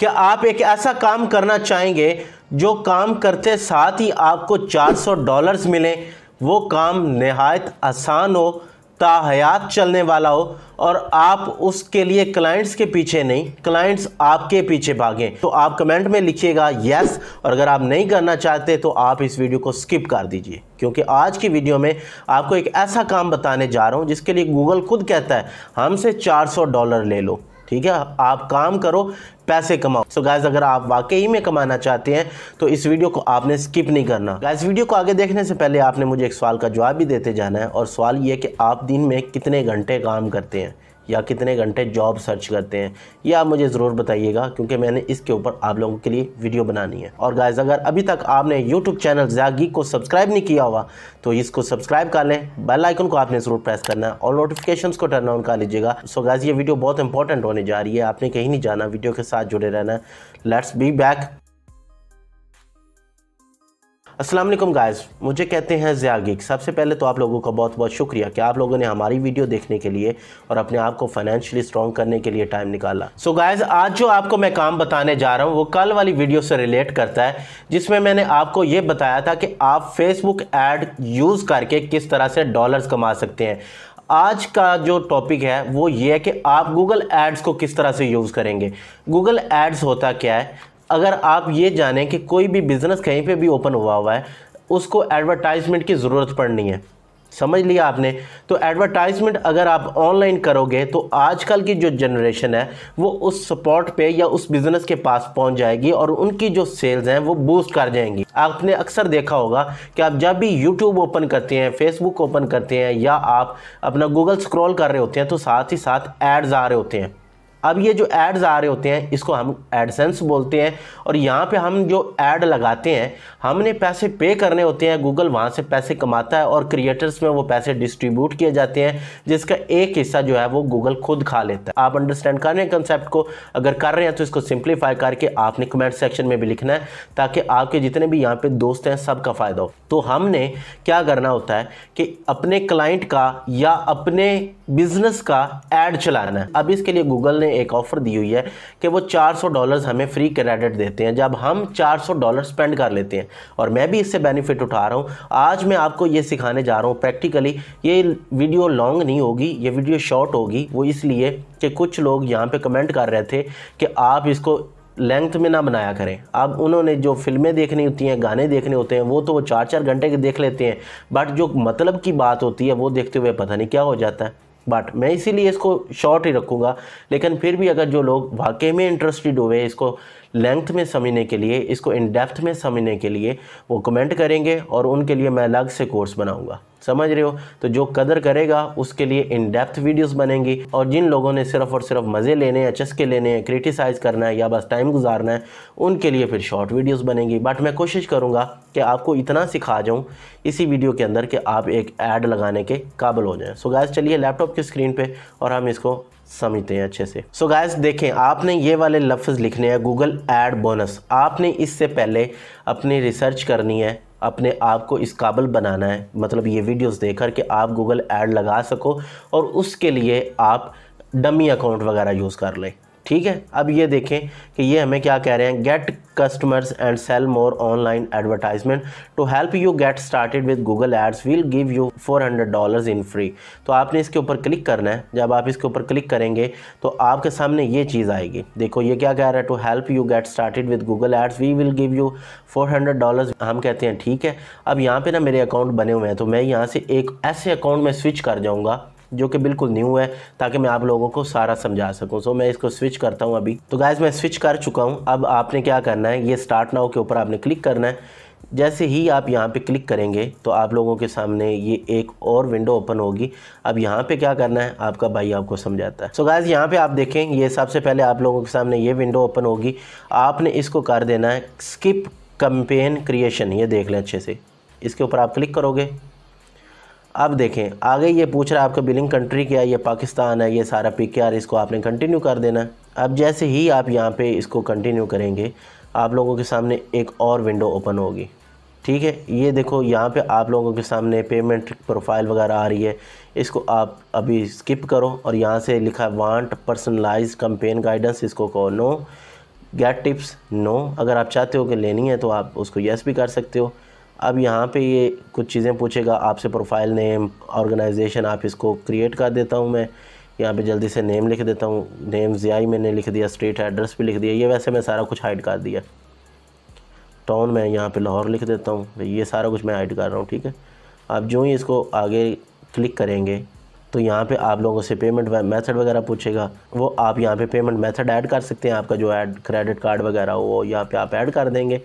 क्या आप एक ऐसा काम करना चाहेंगे जो काम करते साथ ही आपको 400 डॉलर्स मिले? वो काम नहायत आसान हो, ताहयात चलने वाला हो और आप उसके लिए क्लाइंट्स के पीछे नहीं क्लाइंट्स आपके पीछे भागें। तो आप कमेंट में लिखिएगा यस और अगर आप नहीं करना चाहते तो आप इस वीडियो को स्किप कर दीजिए। क्योंकि आज की वीडियो में आपको एक ऐसा काम बताने जा रहा हूँ जिसके लिए गूगल खुद कहता है, हमसे 400 डॉलर ले लो। ठीक है? आप काम करो, पैसे कमाओ। सो so गैस अगर आप वाकई में कमाना चाहते हैं तो इस वीडियो को आपने स्किप नहीं करना। गैस वीडियो को आगे देखने से पहले आपने मुझे एक सवाल का जवाब भी देते जाना है, और सवाल ये कि आप दिन में कितने घंटे काम करते हैं? या कितने घंटे जॉब सर्च करते हैं, ये आप मुझे ज़रूर बताइएगा, क्योंकि मैंने इसके ऊपर आप लोगों के लिए वीडियो बनानी है। और गाइज़ अगर अभी तक आपने यूट्यूब चैनल जैगी को सब्सक्राइब नहीं किया हुआ तो इसको सब्सक्राइब कर लें बेल आइकन को आपने ज़रूर प्रेस करना है, और नोटिफिकेशन को टर्न ऑन कर लीजिएगा। सो गाइज़ ये वीडियो बहुत इंपॉर्टेंट होने जा रही है, आपने कहीं नहीं जाना वीडियो के साथ जुड़े रहना है। लेट्स बी बैक अस्सलाम वालेकुम गाइस, मुझे कहते हैं ज़िया गिक सबसे पहले तो आप लोगों का बहुत बहुत शुक्रिया कि आप लोगों ने हमारी वीडियो देखने के लिए और अपने आप को फाइनेंशियली स्ट्रॉन्ग करने के लिए टाइम निकाला। सो so गाइस आज जो आपको मैं काम बताने जा रहा हूँ, वो कल वाली वीडियो से रिलेट करता है, जिसमें मैंने आपको ये बताया था कि आप फेसबुक एड यूज़ करके किस तरह से डॉलर्स कमा सकते हैं। आज का जो टॉपिक है, वो ये है कि आप गूगल एड्स को किस तरह से यूज़ करेंगे। गूगल एड्स होता क्या है? अगर आप ये जानें कि कोई भी बिज़नेस कहीं पे भी ओपन हुआ हुआ है, उसको एडवर्टाइजमेंट की ज़रूरत पड़नी है। समझ लिया आपने? तो एडवर्टाइजमेंट अगर आप ऑनलाइन करोगे तो आजकल की जो जनरेशन है, वो उस सपोर्ट पे या उस बिज़नेस के पास पहुँच जाएगी और उनकी जो सेल्स हैं, वो बूस्ट कर जाएँगी। आपने अक्सर देखा होगा कि आप जब भी यूट्यूब ओपन करते हैं फेसबुक ओपन करते हैं, या आप अपना गूगल स्क्रॉल कर रहे होते हैं तो साथ ही साथ एड्स आ रहे होते हैं। अब ये जो एड्स आ रहे होते हैं, इसको हम एडसेंस बोलते हैं और यहाँ पे हम जो एड लगाते हैं, हमने पैसे पे करने होते हैं गूगल वहाँ से पैसे कमाता है और क्रिएटर्स में वो पैसे डिस्ट्रीब्यूट किए जाते हैं, जिसका एक हिस्सा जो है वो गूगल खुद खा लेता है। आप अंडरस्टैंड कर रहे हैं कंसेप्ट को? अगर कर रहे हैं तो इसको सिंप्लीफाई करके आपने कमेंट सेक्शन में भी लिखना है, ताकि आपके जितने भी यहाँ पे दोस्त हैं, सबका फ़ायदा हो। तो हमने क्या करना होता है कि अपने क्लाइंट का या अपने बिज़नेस का एड चलाना है। अब इसके लिए गूगल ने एक ऑफ़र दी हुई है कि वो 400 डॉलर्स हमें फ्री क्रेडिट देते हैं। जब हम 400 डॉलर स्पेंड कर लेते हैं, और मैं भी इससे बेनिफिट उठा रहा हूँ। आज मैं आपको ये सिखाने जा रहा हूँ, प्रैक्टिकली ये वीडियो लॉन्ग नहीं होगी, ये वीडियो शॉर्ट होगी। वो इसलिए कि कुछ लोग यहाँ पर कमेंट कर रहे थे कि आप इसको लेंथ में ना बनाया करें। अब उन्होंने जो फ़िल्में देखनी होती हैं, गाने देखने होते हैं, वो तो वो चार चार घंटे के देख लेते हैं। बट जो मतलब की बात होती है, वो देखते हुए पता नहीं क्या हो जाता है। बट मैं इसीलिए इसको शॉर्ट ही रखूँगा। लेकिन फिर भी अगर जो लोग वाकई में इंटरेस्टेड हुए इसको लेंथ में समझने के लिए, इसको इन डेप्थ में समझने के लिए, वो कमेंट करेंगे और उनके लिए मैं अलग से कोर्स बनाऊँगा। समझ रहे हो? तो जो कदर करेगा, उसके लिए इन डेप्थ वीडियोस बनेंगी। और जिन लोगों ने सिर्फ़ और सिर्फ़ मज़े लेने हैं, चस्के लेने हैं क्रिटिसाइज़ करना है या बस टाइम गुजारना है, उनके लिए फिर शॉर्ट वीडियोस बनेंगी। बट मैं कोशिश करूँगा कि आपको इतना सिखा जाऊँ इसी वीडियो के अंदर कि आप एक ऐड लगाने के काबिल हो जाएँ। सो गैस चलिए लैपटॉप की स्क्रीन पर और हम इसको समझते हैं अच्छे से। सो so गैस देखें, आपने ये वाले लफ्ज़ लिखने हैं गूगल एड बोनस आपने इससे पहले अपनी रिसर्च करनी है अपने आप को इस काबिल बनाना है। मतलब ये वीडियोस देखकर कि आप गूगल ऐड लगा सको और उसके लिए आप डमी अकाउंट वगैरह यूज़ कर लें। ठीक है? अब ये देखें कि ये हमें क्या कह रहे हैं get customers and sell more online advertisement to help you get started with Google ads will give you 400 dollars in free तो आपने इसके ऊपर क्लिक करना है। जब आप इसके ऊपर क्लिक करेंगे तो आपके सामने ये चीज़ आएगी। देखो, ये क्या कह रहा है? To help you get started with Google ads we will give you 400 dollars हम कहते हैं, ठीक है, अब यहाँ पे ना मेरे अकाउंट बने हुए हैं तो मैं यहाँ से एक ऐसे अकाउंट में स्विच कर जाऊँगा जो कि बिल्कुल न्यू है, ताकि मैं आप लोगों को सारा समझा सकूँ। सो मैं इसको स्विच करता हूँ अभी। तो गैस मैं स्विच कर चुका हूँ। अब आपने क्या करना है? ये स्टार्ट नाउ के ऊपर आपने क्लिक करना है। जैसे ही आप यहाँ पे क्लिक करेंगे तो आप लोगों के सामने ये एक और विंडो ओपन होगी। अब यहाँ पे क्या करना है? आपका भाई आपको समझाता है। सो so यहाँ पे आप देखें, ये सबसे पहले आप लोगों के सामने ये विंडो ओपन होगी। आपने इसको कर देना है स्किप कंपेन क्रिएशन ये देख लें अच्छे से। इसके ऊपर आप क्लिक करोगे। अब देखें, आगे ये पूछ रहा है, आपका बिलिंग कंट्री क्या है? ये पाकिस्तान है, ये सारा पी के आर इसको आपने कंटिन्यू कर देना है। अब जैसे ही आप यहाँ पे इसको कंटिन्यू करेंगे, आप लोगों के सामने एक और विंडो ओपन होगी। ठीक है? ये देखो, यहाँ पे आप लोगों के सामने पेमेंट प्रोफ़ाइल वगैरह आ रही है। इसको आप अभी स्किप करो और यहाँ से लिखा वांट पर्सनलाइज कंपेन गाइडेंस इसको कहो नो गेट टिप्स नो अगर आप चाहते हो कि लेनी है तो आप उसको यस भी कर सकते हो। अब यहाँ पे ये कुछ चीज़ें पूछेगा, आपसे प्रोफ़ाइल नेम ऑर्गेनाइजेशन आप इसको क्रिएट कर देता हूँ मैं। यहाँ पे जल्दी से नेम लिख देता हूँ। नेम ज़ियाई मैंने लिख दिया स्ट्रीट एड्रेस भी लिख दिया। ये वैसे मैं सारा कुछ हाइड कर दिया। टाउन मैं यहाँ पे लाहौर लिख देता हूँ। ये सारा कुछ मैं हाइड कर रहा हूँ, ठीक है? आप जो ही इसको आगे क्लिक करेंगे तो यहाँ पे आप लोगों से पेमेंट मेथड वगैरह पूछेगा। वो आप यहाँ पे पेमेंट मेथड ऐड कर सकते हैं। आपका जो ऐड क्रेडिट कार्ड वगैरह वो यहाँ पे आप ऐड कर देंगे।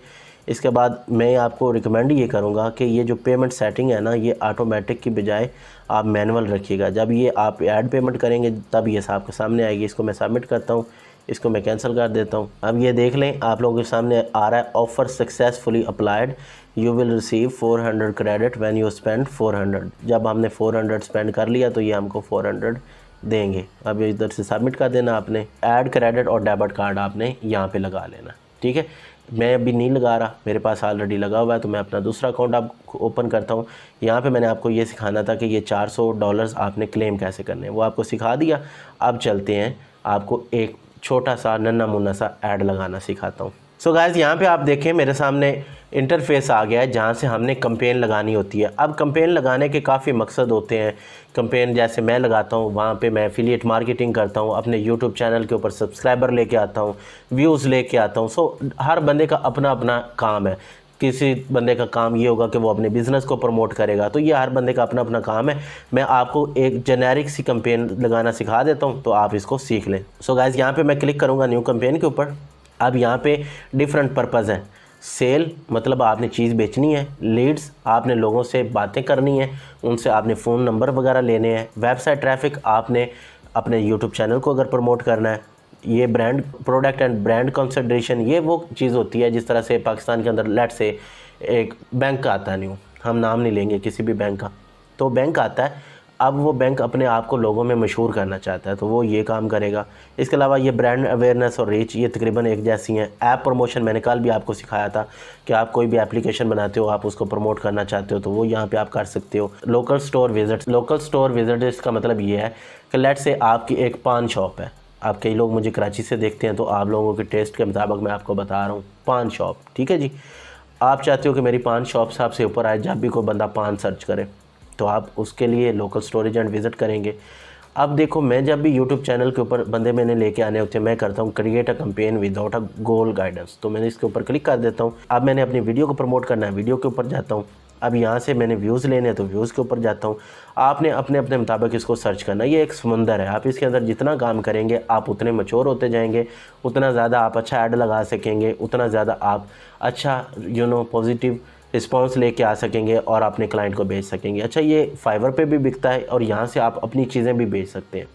इसके बाद मैं आपको रिकमेंड ये करूँगा कि ये जो पेमेंट सेटिंग है ना, ये ऑटोमेटिक की बजाय आप मैनुअल रखिएगा। जब ये आप ऐड पेमेंट करेंगे, तब ये आपके सामने आएगी। इसको मैं सबमिट करता हूँ, इसको मैं कैंसिल कर देता हूँ। अब ये देख लें, आप लोगों के सामने आ रहा है offer successfully applied you will receive 400 credit when you spend 400 जब हमने 400 स्पेंड कर लिया तो ये हमको 400 देंगे। अब इधर से सबमिट कर देना आपने। ऐड क्रेडिट और डेबिट कार्ड आपने यहाँ पे लगा लेना। ठीक है? मैं अभी नहीं लगा रहा, मेरे पास ऑलरेडी लगा हुआ है तो मैं अपना दूसरा अकाउंट आप ओपन करता हूँ। यहाँ पे मैंने आपको ये सिखाना था कि ये 400 डॉलर्स आपने क्लेम कैसे करने हैं। वो आपको सिखा दिया। अब चलते हैं, आपको एक छोटा सा नन्ना मुन्ना सा ऐड लगाना सिखाता हूँ। सो गाइज़ यहाँ पे आप देखें मेरे सामने इंटरफेस आ गया है जहाँ से हमने कंपेन लगानी होती है। अब कंपेन लगाने के काफ़ी मकसद होते हैं। कंपेन जैसे मैं लगाता हूँ, वहाँ पे मैं एफिलिएट मार्केटिंग करता हूँ, अपने यूट्यूब चैनल के ऊपर सब्सक्राइबर लेके आता हूँ व्यूज़ लेके आता हूँ। सो हर बंदे का अपना अपना काम है। किसी बंदे का काम ये होगा कि वो अपने बिज़नेस को प्रमोट करेगा। तो ये हर बंदे का अपना अपना काम है। मैं आपको एक जेनेरिक सी कंपेन लगाना सिखा देता हूँ तो आप इसको सीख लें। सो गाइज़ यहाँ पे मैं क्लिक करूँगा न्यू कंपेन के ऊपर। अब यहाँ पे डिफरेंट पर्पज़ हैं। सेल मतलब आपने चीज़ बेचनी है लीड्स आपने लोगों से बातें करनी है, उनसे आपने फ़ोन नंबर वगैरह लेने हैं वेबसाइट ट्रैफ़िक आपने अपने यूट्यूब चैनल को अगर प्रमोट करना है, ये brand product and brand consideration ये वो चीज़ होती है जिस तरह से पाकिस्तान के अंदर लेट से एक बैंक का आता नहीं हम नाम नहीं लेंगे किसी भी बैंक का। तो बैंक आता है अब वो बैंक अपने आप को लोगों में मशहूर करना चाहता है तो वो ये काम करेगा। इसके अलावा ये ब्रांड अवेयरनेस और रीच ये तकरीबन एक जैसी हैं। ऐप प्रमोशन मैंने कल भी आपको सिखाया था कि आप कोई भी एप्लीकेशन बनाते हो, आप उसको प्रमोट करना चाहते हो तो वो यहाँ पर आप कर सकते हो। Local store visit local store visit इसका मतलब ये है कि लेट से आपकी एक पान शॉप है। आप कई लोग मुझे कराची से देखते हैं तो आप लोगों के टेस्ट के मुताबिक मैं आपको बता रहा हूँ पान शॉप ठीक है जी? आप चाहते हो कि मेरी पान शॉप से आपसे ऊपर आए, जब भी कोई बंदा पान सर्च करे। तो आप उसके लिए लोकल स्टोरेज एंड विज़िट करेंगे। अब देखो, मैं जब भी यूट्यूब चैनल के ऊपर बंदे मैंने लेके आने होते हैं, मैं करता हूँ create a campaign without a goal guidance तो मैंने इसके ऊपर क्लिक कर देता हूँ। अब मैंने अपनी वीडियो को प्रमोट करना है वीडियो के ऊपर जाता हूँ। अब यहाँ से मैंने व्यूज़ लेने हैं तो व्यूज़ के ऊपर जाता हूँ। आपने अपने अपने मुताबिक इसको सर्च करना। ये एक समंदर है। आप इसके अंदर जितना काम करेंगे, आप उतने मचोर होते जाएँगे। उतना ज़्यादा आप अच्छा ऐड लगा सकेंगे। उतना ज़्यादा आप अच्छा यू नो पॉजिटिव रिस्पॉन्स लेके आ सकेंगे और अपने क्लाइंट को बेच सकेंगे। अच्छा ये फाइवर पे भी बिकता है और यहाँ से आप अपनी चीज़ें भी बेच सकते हैं।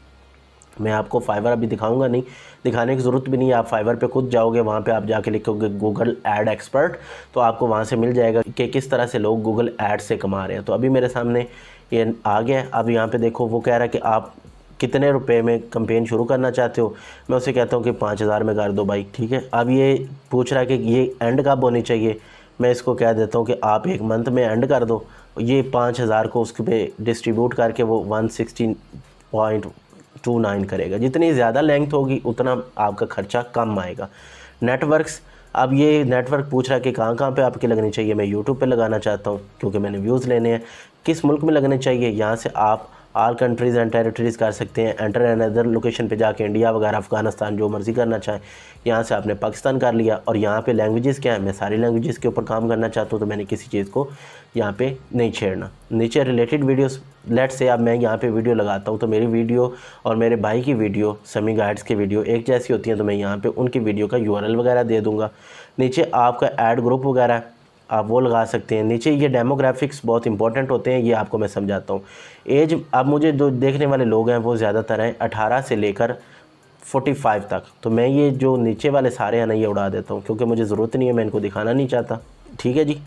मैं आपको फाइवर अभी दिखाऊँगा नहीं, दिखाने की ज़रूरत भी नहीं है। आप फाइवर पे खुद जाओगे, वहाँ पे आप जाके लिखोगे गूगल एड एक्सपर्ट तो आपको वहाँ से मिल जाएगा कि किस तरह से लोग गूगल एड से कमा रहे हैं। तो अभी मेरे सामने ये आ गया अब यहाँ पे देखो, वो कह रहा है कि आप कितने रुपए में कंपेन शुरू करना चाहते हो? मैं उसे कहता हूँ कि पाँच हज़ार में कर दो भाई, ठीक है? अब ये पूछ रहा है कि ये एंड कब होनी चाहिए? मैं इसको कह देता हूँ कि आप एक मंथ में एंड कर दो। ये पाँच हज़ार को उसके पे डिस्ट्रीब्यूट करके वो one sixteen point two nine करेगा। जितनी ज़्यादा लेंथ होगी, उतना आपका ख़र्चा कम आएगा। नेटवर्क्स अब ये नेटवर्क पूछ रहा है कि कहाँ कहाँ पे आपकी लगनी चाहिए। मैं यूट्यूब पे लगाना चाहता हूँ, क्योंकि मैंने व्यूज़ लेने हैं। किस मुल्क में लगने चाहिए? यहाँ से आप आल कंट्रीज़ एंड टेरिटरीज़ कर सकते हैं। एंटर एंड अदर लोकेशन पे जाके इंडिया वगैरह, अफ़गानिस्तान जो मर्ज़ी करना चाहें, यहाँ से आपने पाकिस्तान कर लिया। और यहाँ पे लैंग्वेजेस क्या है? मैं सारी लैंग्वेजेस के ऊपर काम करना चाहता हूँ तो मैंने किसी चीज़ को यहाँ पे नहीं छेड़ना। नीचे रिलेटेड वीडियोस लेट से अब मैं यहाँ पे वीडियो लगाता हूँ तो मेरी वीडियो और मेरे भाई की वीडियो समी गाइड्स की वीडियो एक जैसी होती हैं तो मैं यहाँ पर उनकी वीडियो का यूआरएल वगैरह दे दूँगा। नीचे आपका एड ग्रुप वगैरह आप वो लगा सकते हैं। नीचे ये डेमोग्राफिक्स बहुत इंपॉर्टेंट होते हैं, ये आपको मैं समझाता हूँ। एज अब मुझे जो देखने वाले लोग हैं वो ज़्यादातर हैं अठारह से लेकर फोर्टी फाइव तक। तो मैं ये जो नीचे वाले सारे हैं ना, ये उड़ा देता हूँ, क्योंकि मुझे ज़रूरत नहीं है, मैं इनको दिखाना नहीं चाहता। ठीक है जी?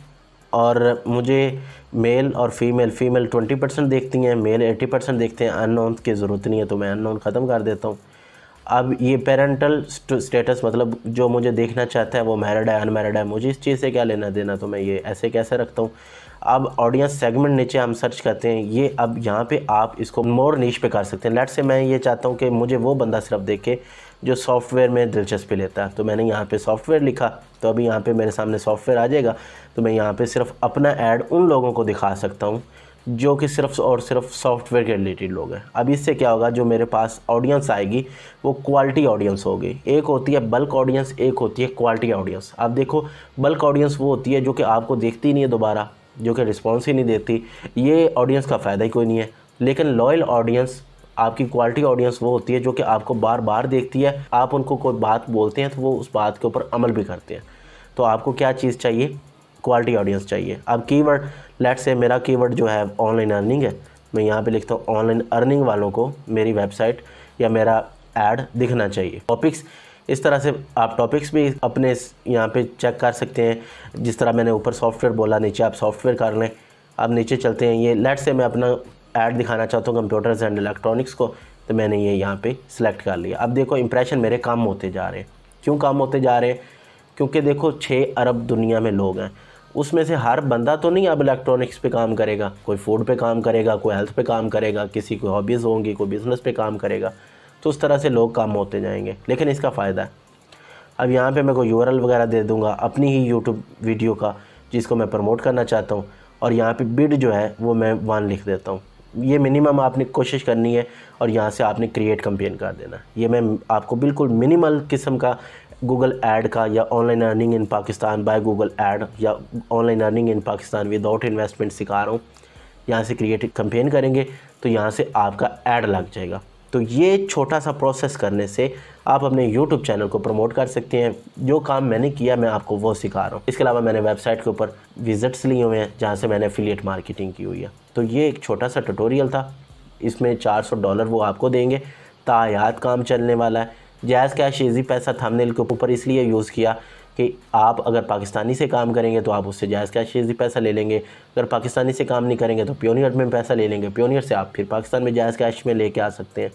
और मुझे मेल और फीमेल फ़ीमेल ट्वेंटी परसेंट देखती हैं मेल एटी परसेंट देखते हैं। अननोन की ज़रूरत नहीं है तो मैं अननोन ख़त्म कर देता हूँ। अब ये पेरेंटल स्टेटस मतलब जो मुझे देखना चाहता है वो मैरिड है अनमेरिड है, मुझे इस चीज़ से क्या लेना देना? तो मैं ये ऐसे कैसे रखता हूँ? अब ऑडियंस सेगमेंट नीचे हम सर्च करते हैं। ये अब यहाँ पे आप इसको मोर नीच पे कर सकते हैं। लेट से मैं ये चाहता हूँ कि मुझे वो बंदा सिर्फ़ देखे जो सॉफ्टवेयर में दिलचस्पी लेता है। तो मैंने यहाँ पे सॉफ्टवेयर लिखा। तो अभी यहाँ पे मेरे सामने सॉफ्टवेयर आ जाएगा। तो मैं यहाँ पे सिर्फ़ अपना ऐड उन लोगों को दिखा सकता हूँ। जो कि सिर्फ़ और सिर्फ़ सॉफ्टवेयर के रिलेटेड लोग हैं। अब इससे क्या होगा, जो मेरे पास ऑडियंस आएगी, वो क्वालिटी ऑडियंस होगी। एक होती है बल्क ऑडियंस एक होती है क्वालिटी ऑडियंस आप देखो बल्क ऑडियंस वो होती है जो कि आपको देखती नहीं है दोबारा, जो कि रिस्पॉन्स ही नहीं देती। ये ऑडियंस का फ़ायदा ही कोई नहीं है। लेकिन लॉयल ऑडियंस आपकी क्वालिटी ऑडियंस वो होती है जो कि आपको बार बार देखती है। आप उनको कोई बात बोलते हैं तो वो उस बात के ऊपर अमल भी करते हैं। तो आपको क्या चीज़ चाहिए? क्वालिटी ऑडियंस चाहिए। अब कीवर्ड लेट से मेरा कीवर्ड जो है ऑनलाइन अर्निंग है, मैं यहाँ पे लिखता हूँ ऑनलाइन अर्निंग वालों को मेरी वेबसाइट या मेरा ऐड दिखना चाहिए। टॉपिक्स इस तरह से आप टॉपिक्स भी अपने यहाँ पे चेक कर सकते हैं। जिस तरह मैंने ऊपर सॉफ्टवेयर बोला, नीचे आप सॉफ्टवेयर कर लें। अब नीचे चलते हैं ये लेट से मैं अपना ऐड दिखाना चाहता हूँ कंप्यूटर्स एंड इलेक्ट्रॉनिक्स को तो मैंने ये यहाँ पे सिलेक्ट कर लिया। अब देखो इंप्रेशन मेरे कम होते जा रहे हैं। क्यों कम होते जा रहे हैं? क्योंकि देखो छः अरब दुनिया में लोग हैं। उसमें से हर बंदा तो नहीं अब इलेक्ट्रॉनिक्स पे काम करेगा। कोई फ़ूड पे काम करेगा, कोई हेल्थ पे काम करेगा, किसी को हॉबीज़ होंगी, कोई बिज़नेस पे काम करेगा तो उस तरह से लोग काम होते जाएँगे। लेकिन इसका फ़ायदा है। अब यहाँ पे मैं कोई यू वगैरह दे दूँगा, अपनी ही यूट्यूब वीडियो का, जिसको मैं प्रमोट करना चाहता हूँ, और यहाँ पर बिड जो है, वो मैं वन लिख देता हूँ। ये मिनिमम आपने कोशिश करनी है, और यहाँ से आपने क्रिएट कंपेन कर देना। ये मैं आपको बिल्कुल मिनिमल किस्म का गूगल ऐड का या online earning in Pakistan by Google ad या online earning in Pakistan without investment सिखा रहा हूँ यहाँ से क्रिएट कंपेन करेंगे तो यहाँ से आपका ऐड लग जाएगा तो ये छोटा सा प्रोसेस करने से आप अपने यूट्यूब चैनल को प्रमोट कर सकते हैं जो काम मैंने किया मैं आपको वो सिखा रहा हूँ इसके अलावा मैंने वेबसाइट के ऊपर विजिट्स लिए हुए हैं जहाँ से मैंने एफिलिएट मार्केटिंग की हुई है तो ये एक छोटा सा ट्यूटोरियल था इसमें 400 डॉलर वो आपको देंगे तायात काम चलने वाला है जायज़ कैश ईजी पैसा थंबनेल के ऊपर इसलिए यूज़ किया कि आप अगर पाकिस्तानी से काम करेंगे तो आप उससे जायज़ कैश ईजी पैसा ले लेंगे। अगर पाकिस्तानी से काम नहीं करेंगे तो प्योनियर में पैसा ले लेंगे। प्योनियर से आप फिर पाकिस्तान में जायज़ कैश में लेके आ सकते हैं।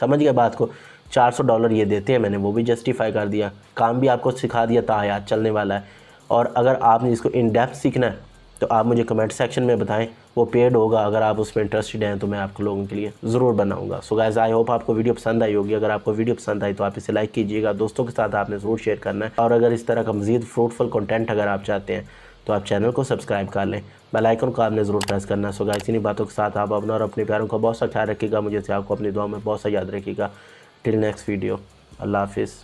समझ गए बात को? 400 डॉलर ये देते हैं मैंने, वो भी जस्टिफाई कर दिया। काम भी आपको सिखा दिया था तायात चलने वाला है। और अगर आपने इसको इन डेप्थ सीखना है तो आप मुझे कमेंट सेक्शन में बताएँ, वो पेड होगा अगर आप उसमें इंटरेस्टेड हैं तो मैं आपको लोगों के लिए ज़रूर बनाऊँगा। सो गाइस आई होप आपको वीडियो पसंद आई होगी। अगर आपको वीडियो पसंद आई तो आप इसे लाइक कीजिएगा, दोस्तों के साथ आपने ज़रूर शेयर करना है। और अगर इस तरह का मजीद फ्रूटफुल कंटेंट अगर आप चाहते हैं तो आप चैनल को सब्सक्राइब कर लें। बेल आइकन को आपने ज़रूर प्रेस करना सो गाइस इन्हीं बातों के साथ आप अपना और अपने प्यारों का बहुत सा ख्याल रखिएगा। मुझे आपको अपनी दुआ में बहुत सा याद रखिएगा। टिल नेक्स्ट वीडियो अल्लाह हाफिज़